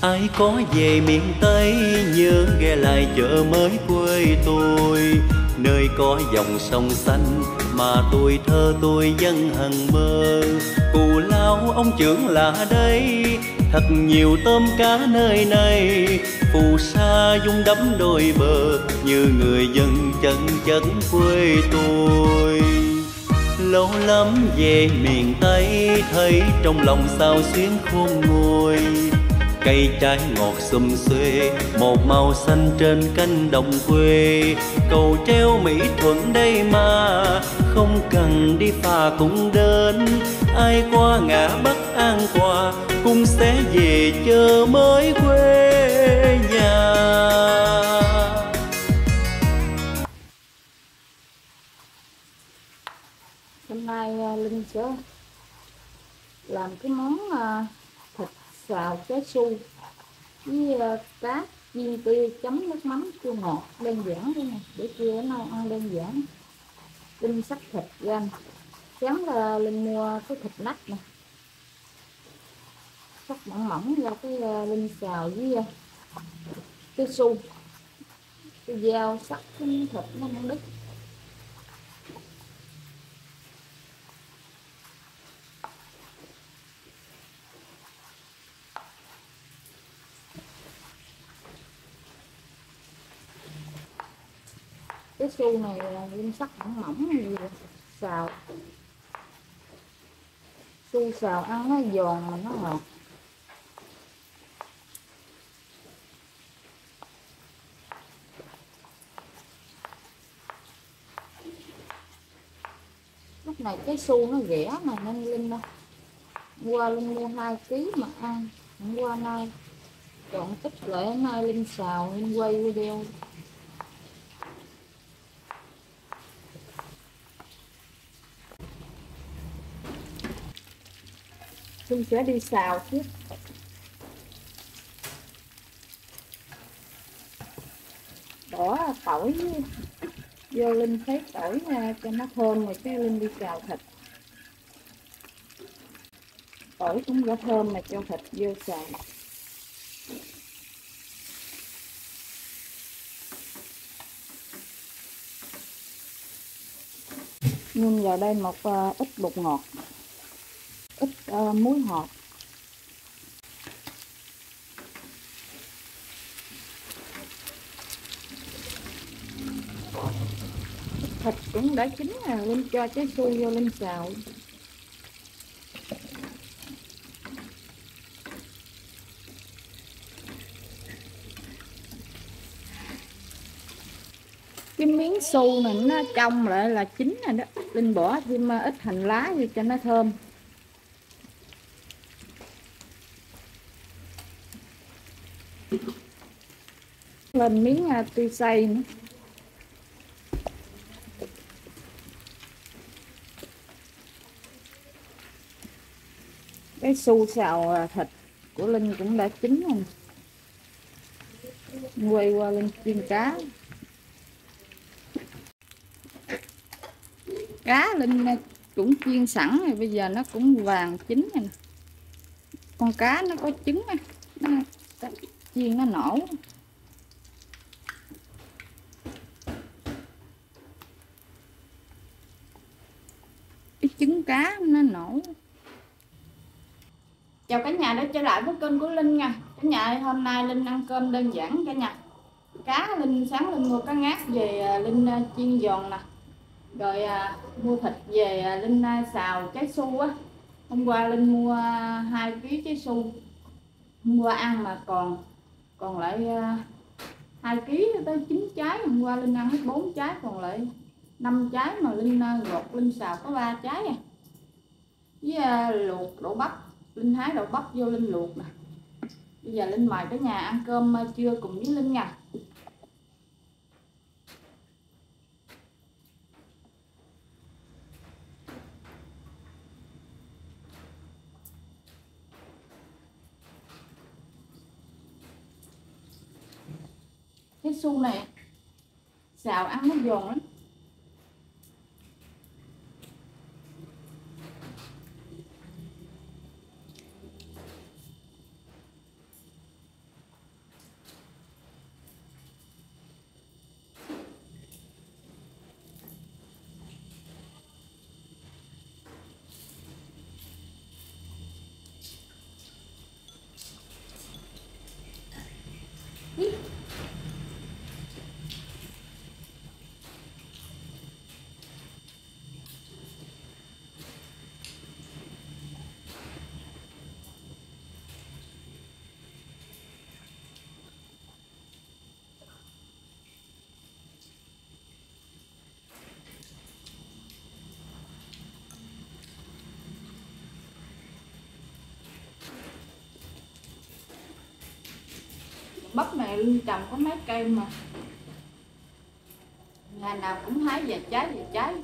ai có về miền tây, nhớ ghé lại chợ mới quê tôi. Nơi có dòng sông xanh mà tuổi thơ tôi vẫn hằng mơ cù lao, ông trưởng là đây. Thật nhiều tôm cá nơi này, phù sa dung đắm đôi bờ, như người dân chân chất quê tôi. Lâu lắm về miền tây, thấy trong lòng sao xuyến khôn nguôi. Cây trái ngọt xum xuê, một màu xanh trên cánh đồng quê. Cầu treo mỹ thuận đây mà, không cần đi phà cũng đến ai qua ngã bắc an qua cũng sẽ về chờ mới quê nhà. Hôm nay à, linh sẽ làm cái món à, thịt xào trái su với à, cá chiên tươi chấm nước mắm chua ngọt đơn giản thôi nè, để trưa nó ăn đơn giản. Tinh sắc thịt ra chán là linh mua cái thịt nách nè. Cắt mỏng mỏng ra cái ờ, linh xào với ờ, cái su. Cái dao sắc cái thịt nó không đứt. Cái su này là linh sắc mỏng mỏng gì xào su xào ăn nó giòn mà nó ngọt lúc này cái su nó rẻ mà nên linh đâu. Qua linh mua hai ký mà ăn, hôm qua nay chọn tích lại hôm nay linh xào, linh quay video. Linh sẽ đi xào trước bỏ tỏi vô Linh thấy tỏi nha, cho nó thơm rồi cái Linh đi xào thịt. Tỏi cũng đã thơm mà cho thịt vô xào. Nhưng vào đây một ờ, ít bột ngọt uh, muối ngọt. Thịt cũng đã chín rồi linh cho trái su vô linh xào. Cái miếng xu này nó trong lại là chín rồi đó. Linh bỏ thêm ờ, ít hành lá vô cho nó thơm. Lên miếng uh, tươi xay nữa. Cái su xào à, thịt của linh cũng đã chín rồi. Quay qua lên chiên cá. Cá linh cũng chiên sẵn rồi bây giờ nó cũng vàng chín rồi con cá nó có trứng nó chiên nó nổ. Cái trứng cá nó nổ. Chào cả nhà đã trở lại với kênh của linh nha. Cả nhà hôm nay linh ăn cơm đơn giản cả nhà. Cá linh sáng linh mua cá ngát về à, linh à, chiên giòn nè. Rồi à, mua thịt về à, linh à, xào trái su á. Hôm qua linh mua à, hai ký trái su. Hôm qua ăn mà còn còn lại à, hai ký tới chín trái, hôm qua linh ăn hết bốn trái, còn lại năm trái mà linh à, gọt linh xào có ba trái à. Với à, luộc đậu bắp, linh hái đậu bắp vô linh luộc nè. Bây giờ linh mời cả nhà ăn cơm trưa cùng với linh nha. Cái su này. Xào ăn nó giòn lắm. Bắp này trồng có mấy cây mà. Ngày nào cũng hái về trái về trái.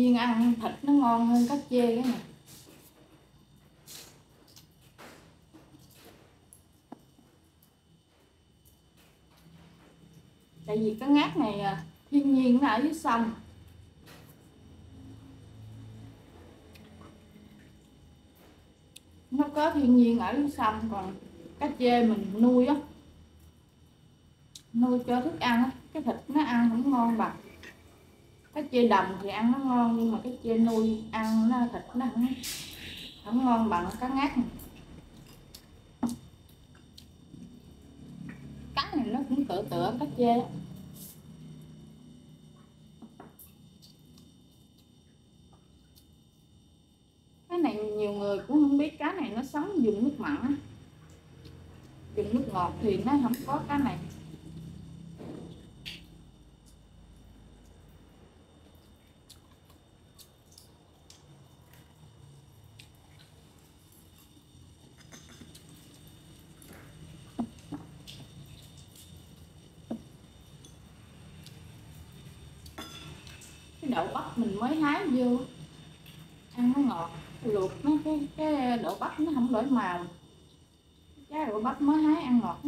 Chiên ăn thịt nó ngon hơn cá chê cái này. Tại vì cái ngát này à, thiên nhiên nó ở dưới sông. Nó có thiên nhiên ở dưới sông, còn cá chê mình nuôi á, nuôi cho thức ăn á, cái thịt nó ăn không ngon bằng cái chê đồng thì ăn nó ngon nhưng mà cái chê nuôi ăn nó thịt nó không, không ngon bằng cá ngát. Cá này nó cũng tựa tựa cá chê. Đó. cái này nhiều người cũng không biết cá này nó sống dùng nước mặn dùng nước ngọt thì nó không có cá này. Đậu bắp mình mới hái vô. Ăn nó ngọt, luộc nó cái cái đậu bắp nó không đổi màu. Trái đậu bắp mới hái ăn ngọt.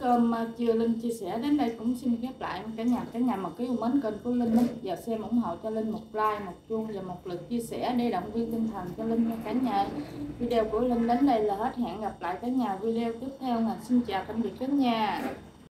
Cơm à, chưa Linh chia sẻ. Đến đây cũng xin khép lại cả nhà cả nhà mà yêu mến kênh của Linh á, và xem ủng hộ cho Linh một like một chuông và một lượt chia sẻ để động viên tinh thần cho Linh nha cả nhà. Video của Linh đến đây là hết. Hẹn gặp lại cả nhà video tiếp theo. Là xin chào tạm biệt cả nhà.